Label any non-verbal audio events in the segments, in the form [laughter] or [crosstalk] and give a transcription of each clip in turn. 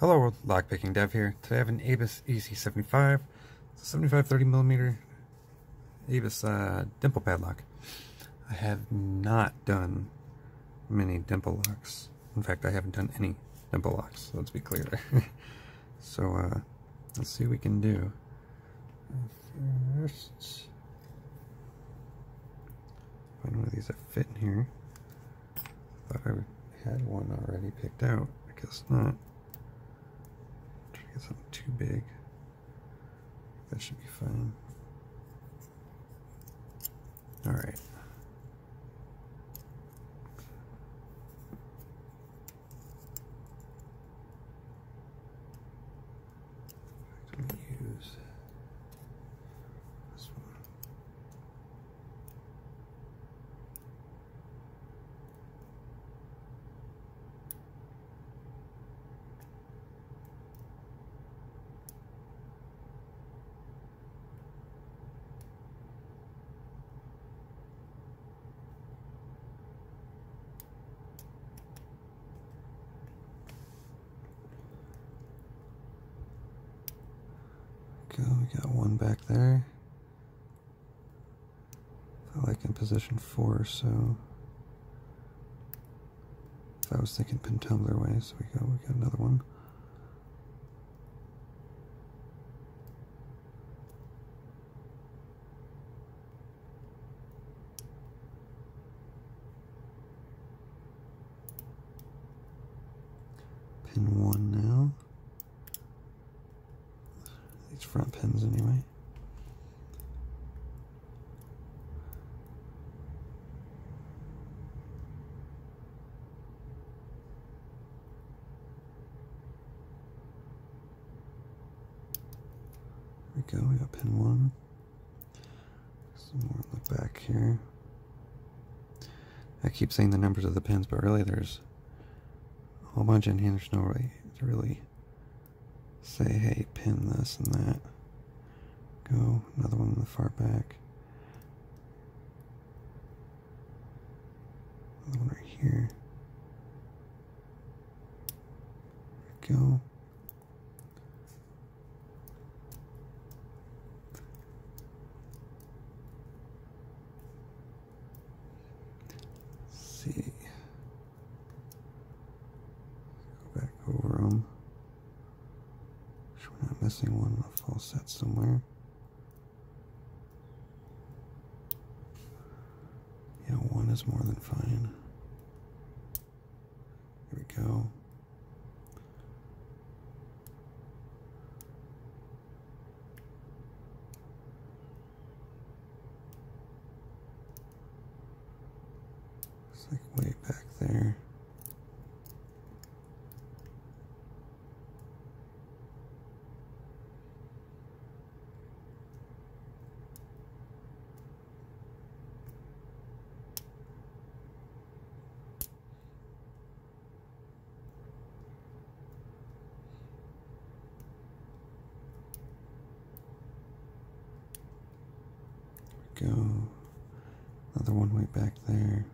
Hello, World lockpicking dev here. Today I have an Abus EC75, it's a 75 30 millimeter Abus uh, dimple padlock. I have not done many dimple locks. In fact, I haven't done any dimple locks, let's be clear. [laughs] so uh, let's see what we can do. First, find one of these that fit in here. I Thought I had one already picked out. I guess not. Get something too big. That should be fine. Alright. Go. We got one back there. I like in position four, so if I was thinking pin tumbler way, so we go, we got another one. Pin one now these front pins anyway. There we go, we got pin one. Some more the back here. I keep saying the numbers of the pins, but really there's a whole bunch in here. There's no way to really say, hey, pin this and that. Go, another one in the far back. Another one right here. Go. Let's see. Go back over them missing one, a set somewhere. Yeah, one is more than fine. Here we go. It's like way back there. Go. Another one way back there.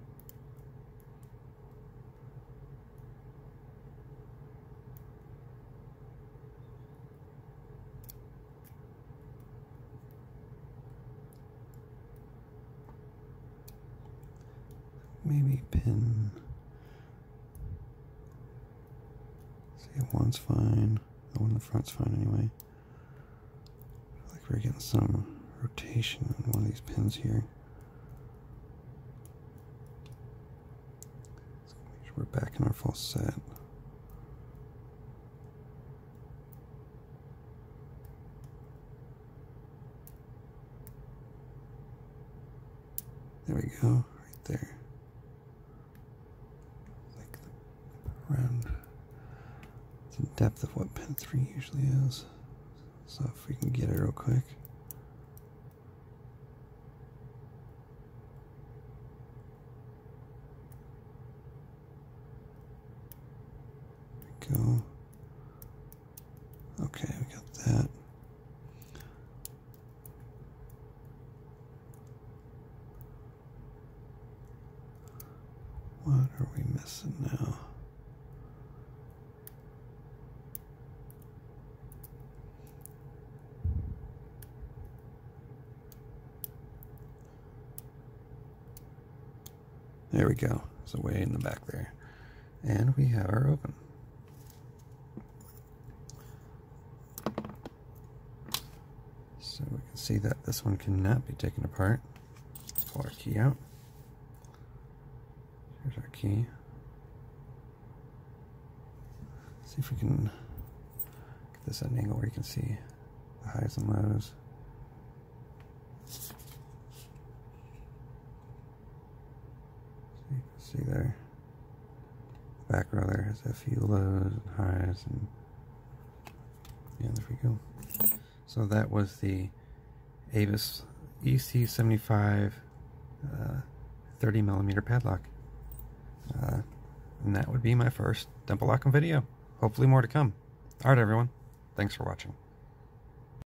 Maybe pin. See, one's fine. The one in the front's fine anyway. I feel like we're getting some rotation on one of these pins here. So make sure we're back in our full set. There we go, right there. Like around the depth of what pin 3 usually is. So if we can get it real quick. What are we missing now? There we go. It's way in the back there. And we have our open. So we can see that this one cannot be taken apart. Pull our key out. Our key. See if we can get this at an angle where you can see the highs and lows. So you can see there. back row there has a few lows and highs and yeah, there we go. So that was the Abus EC75 uh, 30 millimeter padlock. Uh, and that would be my first dimple locking video. Hopefully more to come. Alright everyone, thanks for watching.